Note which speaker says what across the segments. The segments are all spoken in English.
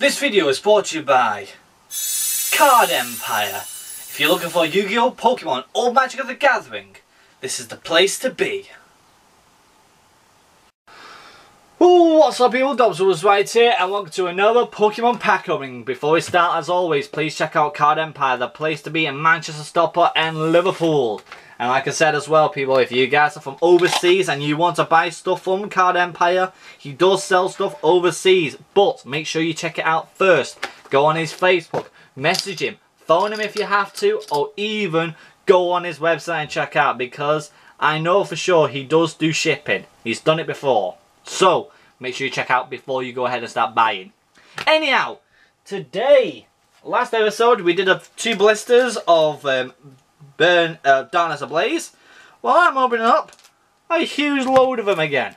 Speaker 1: This video is brought to you by Card Empire. If you're looking for Yu-Gi-Oh! Pokemon or Magic of the Gathering, this is the place to be. Ooh, what's up people, Dobbsyrules right here and welcome to another Pokemon pack opening. Before we start, as always, please check out Card Empire, the place to be in Manchester, Stockport and Liverpool. And like I said as well, people, if you guys are from overseas and you want to buy stuff from Card Empire, he does sell stuff overseas. But make sure you check it out first. Go on his Facebook, message him, phone him if you have to, or even go on his website and check out because I know for sure he does do shipping. He's done it before. So, make sure you check out before you go ahead and start buying. Anyhow, today, last episode, we did a, two blisters of um, burn uh, Darkness Ablaze. Well, I'm opening up a huge load of them again.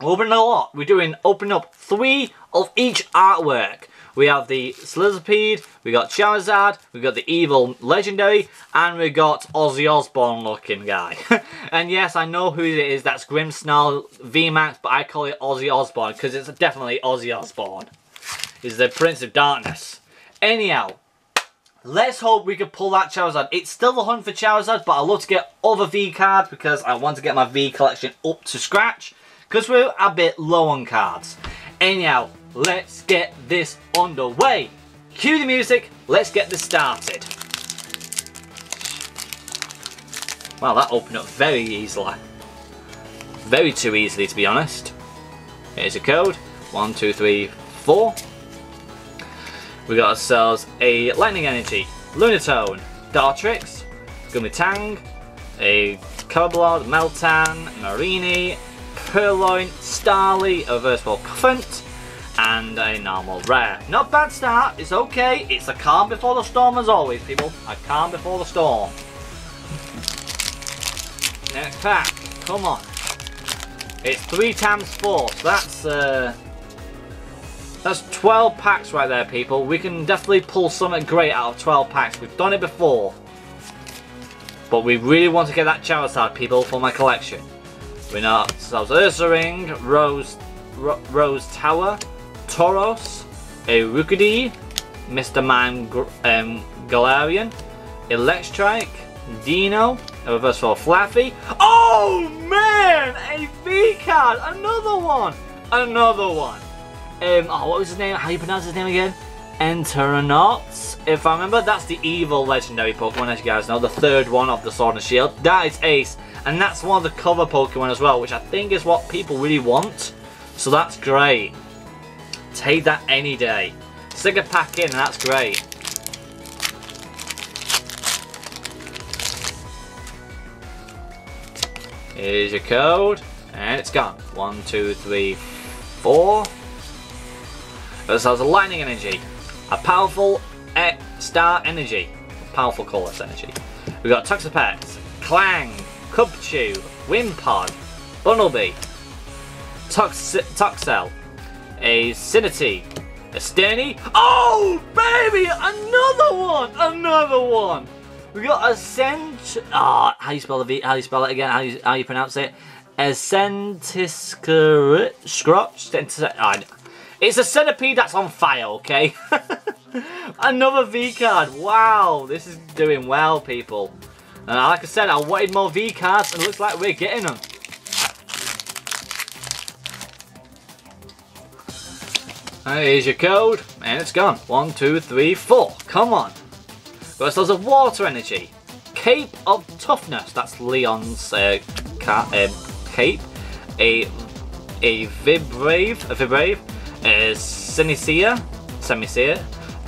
Speaker 1: Opening a lot. We're doing opening up three of each artwork. We have the Sizzlipede, we got Charizard, we got the Evil Legendary, and we got Ozzy Osbourne looking guy. and yes, I know who it is, that's Grimmsnarl VMAX, but I call it Ozzy Osbourne because it's definitely Ozzy Osbourne. He's the Prince of Darkness. Anyhow, Let's hope we can pull that Charizard. It's still the hunt for Charizard, but I love to get other V cards because I want to get my V collection up to scratch because we're a bit low on cards. Anyhow, let's get this underway. Cue the music, let's get this started. Well, that opened up very easily. Very too easily, to be honest. Here's a code. One, two, three, four. We got ourselves a Lightning Energy, Lunatone, Dartrix, Gumitang, a Coblod, Meltan, Mareanie, Purrloin, Starly, a Versatile Cufant, and a normal rare. Not bad start, it's okay, it's a calm before the storm as always people, a calm before the storm. Next pack, come on. It's 3 times 4, so that's uh, that's 12 packs right there, people. We can definitely pull something great out of 12 packs. We've done it before. But we really want to get that Charizard, people, for my collection. We know ourselves Ursaring, Rose, Ro Rose Tower, Tauros, a Rookidee, Mr. Man um, Galarian, Electrike, Dino, a reverse for Flaaffy. Oh man! A V card! Another one! Another one! Um, oh, what was his name? How you pronounce his name again? Enteronauts. If I remember, that's the evil legendary Pokemon, as you guys know. The third one of the Sword and Shield. That is Ace. And that's one of the cover Pokemon as well, which I think is what people really want. So that's great. Take that any day. Stick a pack in, and that's great. Here's your code. And it's gone. One, two, three, four. This has a lightning energy, a powerful e star energy, powerful colorless energy. We've got Toxapex, Klang, Cubchoo, Wimpod, Bunnelby, Tox Toxel, a Cinity, a Sterny. Oh, baby! Another one! Another one! We got a Cent. Ah, oh, how you spell the V? How you spell it again? How you how you pronounce it? A Centiscrotch. It's a centipede that's on fire, okay? Another V card. Wow, this is doing well, people. And like I said, I wanted more V cards, and it looks like we're getting them. Here's your code, and it's gone. One, two, three, four. Come on. Got ourselves a water energy. Cape of Toughness. That's Leon's uh, um, cape. A a Vibrave, a Vibrave, uh, Senecia, Semicea,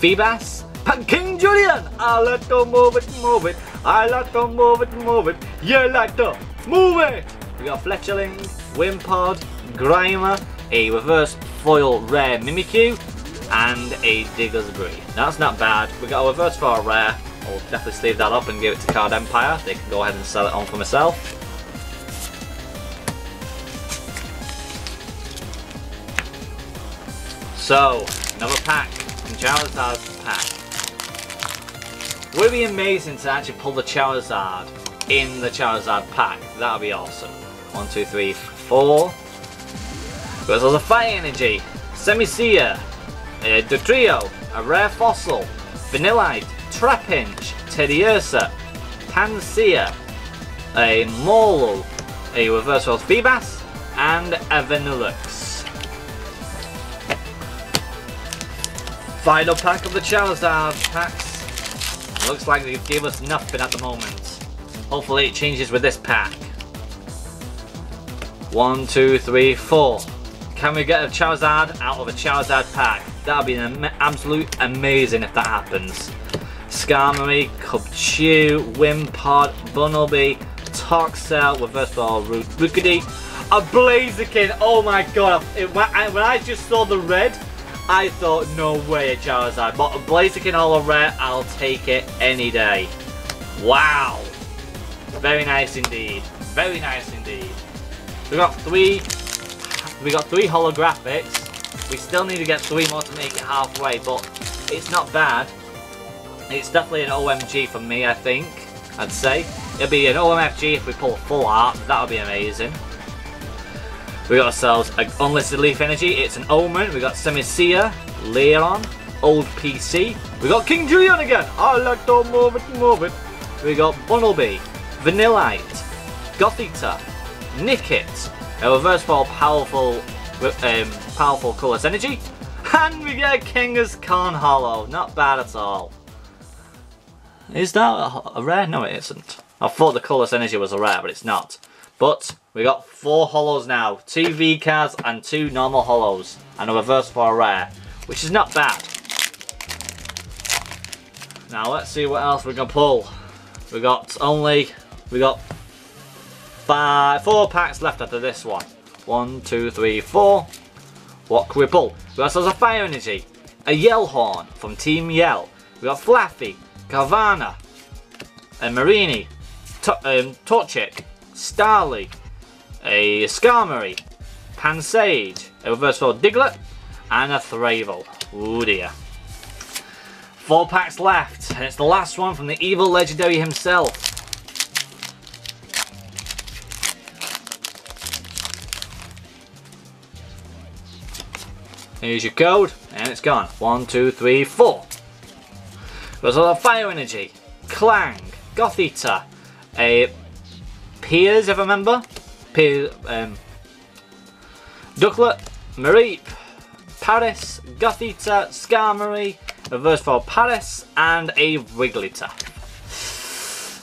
Speaker 1: Feebas, King Julian! I like to move it, move it. I like to move it, move it. You like to move it! We got Fletchling, Wimpod, Grimer, a reverse foil rare Mimikyu, and a Digger's Breed. That's not bad. We got a reverse foil rare. I'll definitely sleeve that up and give it to Card Empire. They can go ahead and sell it on for myself. So, another pack from Charizard's pack. Would it be amazing to actually pull the Charizard in the Charizard pack? That would be awesome. One, two, three, four. But there's a Fire Energy, Semicea, a Dodrio, a rare fossil, Vanillite, Trapinch, Teddiursa, Pansear, a Molo, a Reverse World Feebas, and a Vanilluxe. Final pack of the Charizard packs. Looks like they've gave us nothing at the moment. Hopefully it changes with this pack. One, two, three, four. Can we get a Charizard out of a Charizard pack? That would be an absolute amazing if that happens. Skarmory, Cubchoo, Wimpod, Bunnelby, Toxel, Reverse Ball, Rookidee, a Blaziken. Oh my god, it, when I just saw the red, I thought no way a Charizard. But a Blaziken Holo Rare, I'll take it any day. Wow. Very nice indeed. Very nice indeed. We got three we got three holographics. We still need to get three more to make it halfway, but it's not bad. It's definitely an OMG for me, I think. I'd say. It'll be an OMFG if we pull a full art. That would be amazing. We got ourselves an Unlisted Leaf Energy. It's an Omen. We got Semicia, Leon, Old PC. We got King Julian again. I like to move it, move it. We got Bunnelby, Vanillite, Gothita, Nickit, a reverse fall powerful, um, powerful colorless energy, and we get a Kangaskhan Hollow, Not bad at all. Is that a, a rare? No, it isn't. I thought the colorless energy was a rare, but it's not. But we got four holos now. Two V cards and two normal holos. And a reverse for a rare. Which is not bad. Now let's see what else we can pull. We got only we got five four packs left after this one. One, two, three, four. What can we pull? We got a fire energy. A Yell Horn from Team Yell. We got Flaaffy, Carvanha, and Mareanie, to um, Torchic, Starly, a Skarmory, Pansage, a reverse for Diglett, and a Thravel. Oh dear. Four packs left, and it's the last one from the evil legendary himself. Here's your code, and it's gone. One, two, three, four. There's a lot of Fire Energy, Klang, Gothita, a Piers, if I remember. Piers, um, Ducklett, Mareep, Paris, Gothita, Skarmory, Reverse for Paris, and a Wigglytuff.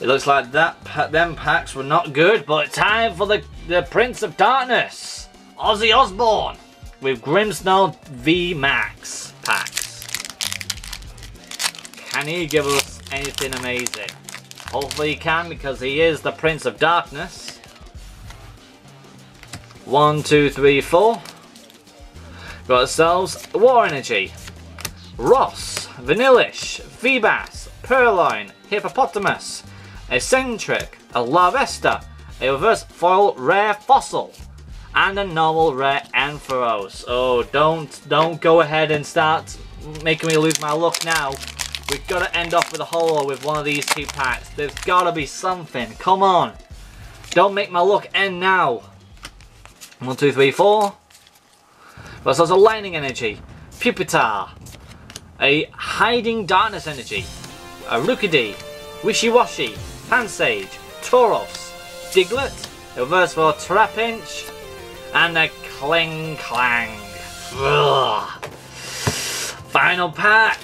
Speaker 1: It looks like that them packs were not good, but it's time for the, the Prince of Darkness, Ozzy Osbourne, with Grimmsnarl V Max packs. Can he give us anything amazing? Hopefully he can because he is the Prince of Darkness. One, two, three, four. Got ourselves War Energy, Ross, Vanillish, Feebas, Purrloin, Hippopotamus, Eccentric, a Larvesta, a reverse foil rare fossil, and a normal rare Ampharos. Oh, don't, don't go ahead and start making me lose my luck now. We've got to end off with a holo with one of these two packs. There's got to be something. Come on. Don't make my luck end now. One, two, three, four. But also a Lightning Energy. Pupitar. A Hiding Darkness Energy. A Rookidee. Wishiwashi. Pansage. Tauros. Diglett. A reverse for Trapinch. And a Klinklang. Ugh. Final pack.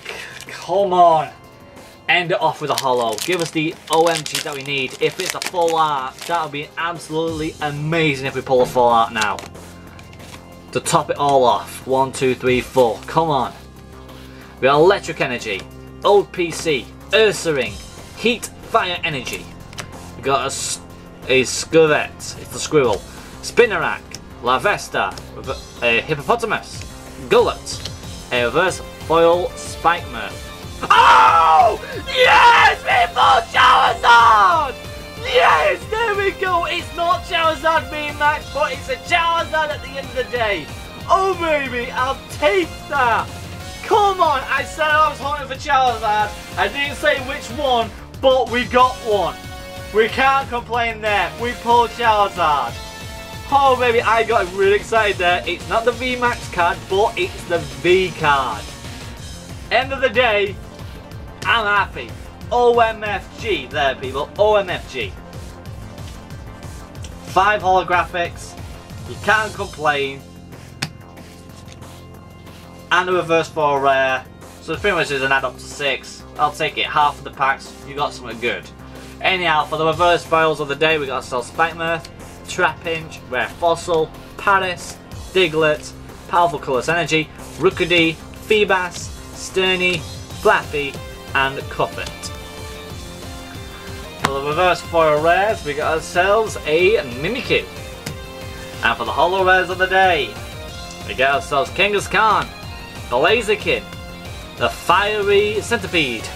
Speaker 1: Come on. End it off with a holo. Give us the OMG that we need. If it's a full art, that would be absolutely amazing if we pull a full art now. To top it all off. One, two, three, four. Come on. We got Electric Energy, Old PC, Ursaring, Heat Fire Energy. We got a, a Skurret, it's a squirrel, Spinarak, Larvesta, a uh, Hippopotamus, Gullet, a Reverse Foil Spikemuth, Oh! Yes! People Charizard! Yes! There we go! It's not Charizard being max, but it's a Charizard at the end of the day. Oh baby, I'll take that! Come on! I said I was hunting for Charizard. I didn't say which one, but we got one. We can't complain there. We pulled Charizard. Oh baby, I got really excited there. It's not the VMAX card, but it's the V card. End of the day, I'm happy. OMFG there, people. OMFG. Five holographics. You can't complain. And a reverse for rare. So it pretty much is an add up to six. I'll take it. Half of the packs, you got something good. Anyhow, for the reverse files of the day, we got ourselves Spikemuth, Trapinch, Rare Fossil, Paris, Diglett, Powerful Colorless Energy, Rookidee, Feebas, Sterney, Flappy, and Cuffet. For the reverse foil rares, we got ourselves a Mimikyu. And for the holo rares of the day, we get ourselves Kangaskhan, the Blaziken, the Fiery Centipede,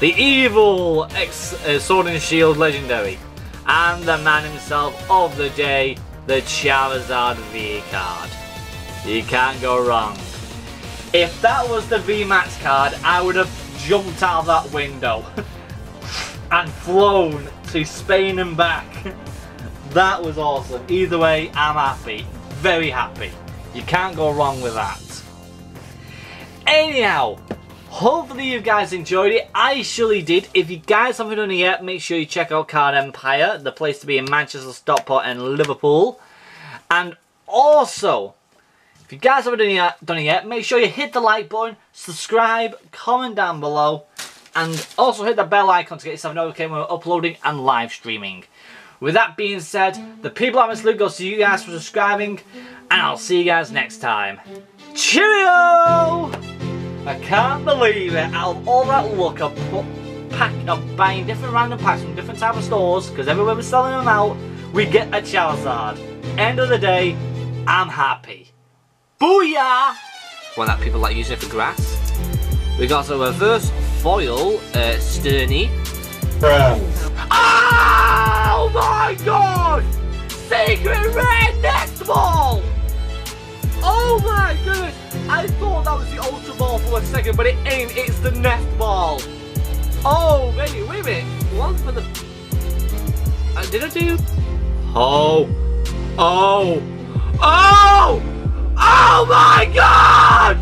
Speaker 1: the evil ex uh, Sword and Shield Legendary, and the man himself of the day, the Charizard V card. You can't go wrong. If that was the VMAX card, I would have jumped out of that window and flown to Spain and back. that was awesome. Either way, I'm happy. Very happy. You can't go wrong with that. Anyhow, hopefully you guys enjoyed it. I surely did. If you guys haven't done it yet, make sure you check out Card Empire, the place to be in Manchester, Stockport and Liverpool. And also, if you guys haven't done it, yet, done it yet, make sure you hit the like button, subscribe, comment down below, and also hit the bell icon to get yourself notified when we're uploading and live streaming. With that being said, the people at Miss Luke goes to you guys for subscribing, and I'll see you guys next time. Cheerio! I can't believe it. Out of all that luck of pack of buying different random packs from different type of stores, because everywhere we're selling them out, we get a Charizard. End of the day, I'm happy. Booyah! One that people like using it for grass. We got a reverse foil uh, Sterney. Oh my god! Secret Red Nest Ball! Oh my goodness! I thought that was the Ultra Ball for a second, but it ain't. It's the Nest Ball. Oh, wait, wait a minute. One for the... Uh, did I do... Oh. Oh. Oh! Oh my god!